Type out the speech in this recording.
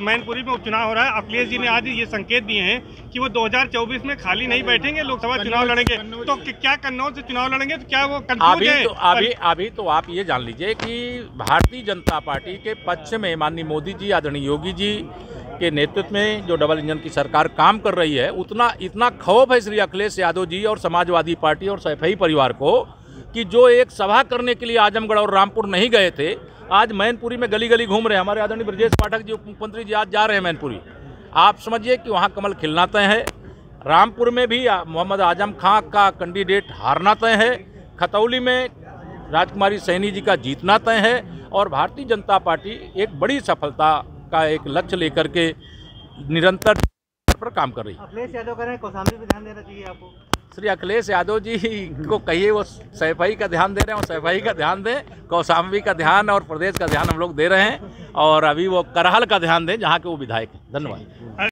मैनपुरी में उपचुनाव हो रहा है। अखिलेश जी ने आज ये संकेत दिए हैं कि वो 2024 में खाली नहीं बैठेंगे लोकसभा चुनाव लड़ेंगे। तो क्या कन्नौज से चुनाव लड़ेंगे तो क्या वो अभी है? तो अभी अभी तो आप ये जान लीजिए कि भारतीय जनता पार्टी के पक्ष में माननीय मोदी जी आदरणीय योगी जी के नेतृत्व में जो डबल इंजन की सरकार काम कर रही है उतना इतना खौफ है श्री अखिलेश यादव जी और समाजवादी पार्टी और सैफई परिवार को कि जो एक सभा करने के लिए आजमगढ़ और रामपुर नहीं गए थे, आज मैनपुरी में गली गली घूम रहे हमारे आदरणीय ब्रजेश पाठक जी उप मुख्यमंत्री जी आज जा रहे हैं मैनपुरी। आप समझिए कि वहाँ कमल खिलना तय है। रामपुर में भी मोहम्मद आज़म खां का कैंडिडेट हारना तय है। खतौली में राजकुमारी सैनी जी का जीतना तय है और भारतीय जनता पार्टी एक बड़ी सफलता का एक लक्ष्य लेकर के निरंतर पर काम कर रही है। ध्यान देना चाहिए आपको। श्री अखिलेश यादव जी को कहिए, वो सफ़ाई का ध्यान दे रहे हैं और सफ़ाई का ध्यान दें, कौशाम्बी का ध्यान और प्रदेश का ध्यान हम लोग दे रहे हैं और अभी वो करहल का ध्यान दें, जहाँ के वो विधायक हैं। धन्यवाद।